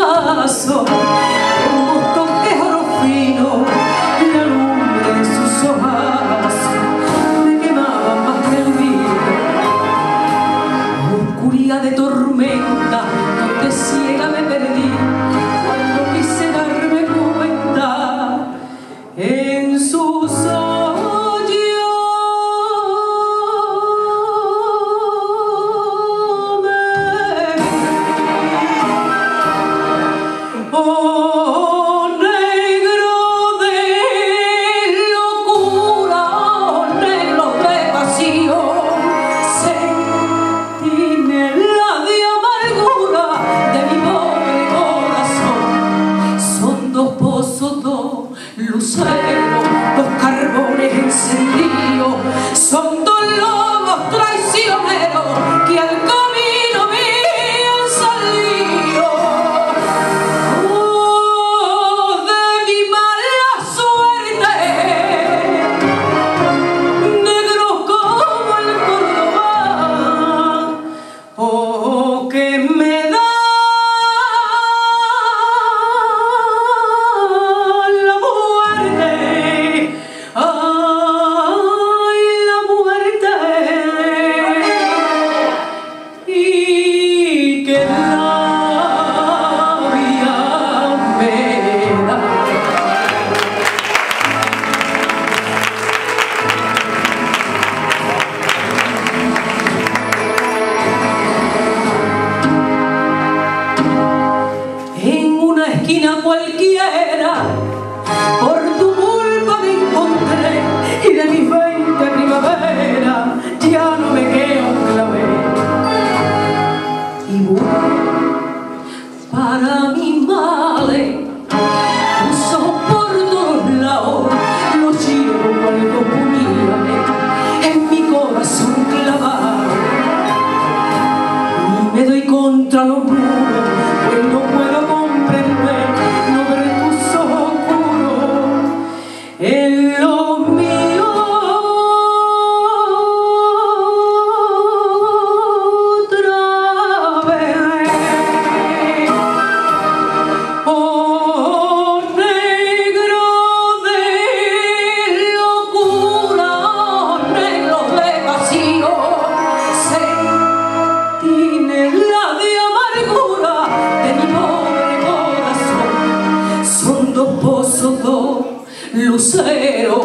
vaso como toque oro fino la lumbre de sus hojas me quemaba más que el vino. Oscuridad de todo 섬도 lucero,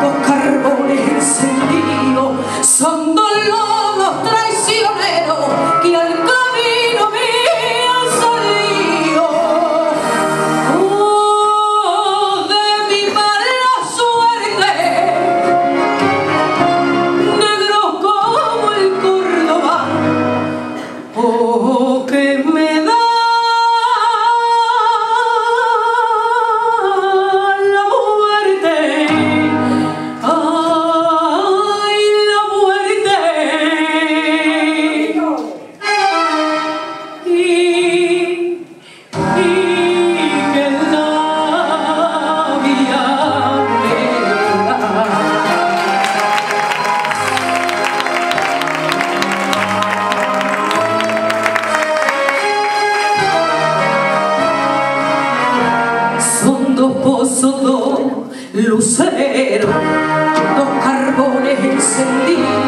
dos carbones encendidos, son dos lucero, dos carbones encendidos.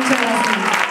Muchas gracias.